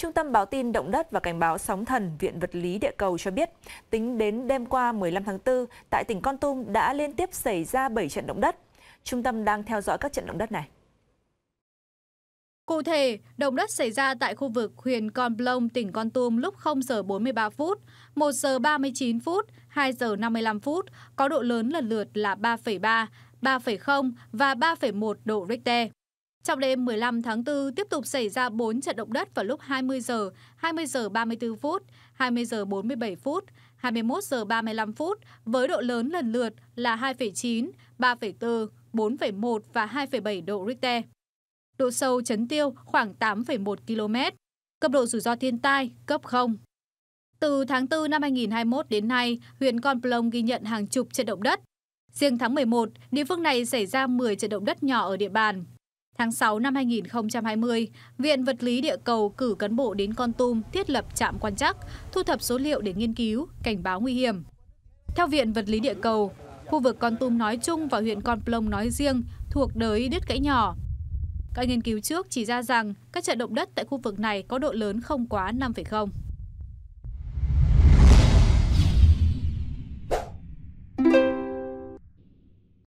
Trung tâm báo tin động đất và cảnh báo sóng thần Viện Vật lý Địa cầu cho biết, tính đến đêm qua 15 tháng 4, tại tỉnh Con Tum đã liên tiếp xảy ra 7 trận động đất. Trung tâm đang theo dõi các trận động đất này. Cụ thể, động đất xảy ra tại khu vực huyện Con Plong, tỉnh Con Tum lúc 0 giờ 43 phút, 1 giờ 39 phút, 2 giờ 55 phút, có độ lớn lần lượt là 3,3, 3,0 và 3,1 độ Richter. Trong đêm 15 tháng 4 tiếp tục xảy ra 4 trận động đất vào lúc 20 giờ, 20 giờ 34 phút, 20 giờ 47 phút, 21 giờ 35 phút với độ lớn lần lượt là 2,9, 3,4, 4,1 và 2,7 độ Richter. Độ sâu chấn tiêu khoảng 8,1 km. Cấp độ rủi ro thiên tai cấp 0. Từ tháng 4 năm 2021 đến nay, huyện Con Plong ghi nhận hàng chục trận động đất. Riêng tháng 11, địa phương này xảy ra 10 trận động đất nhỏ ở địa bàn. Tháng 6 năm 2020, Viện Vật lý Địa cầu cử cán bộ đến Con Tum thiết lập trạm quan trắc, thu thập số liệu để nghiên cứu, cảnh báo nguy hiểm. Theo Viện Vật lý Địa cầu, khu vực Con Tum nói chung và huyện Con Plong nói riêng thuộc đới đứt gãy nhỏ. Các nghiên cứu trước chỉ ra rằng các trận động đất tại khu vực này có độ lớn không quá 5,0.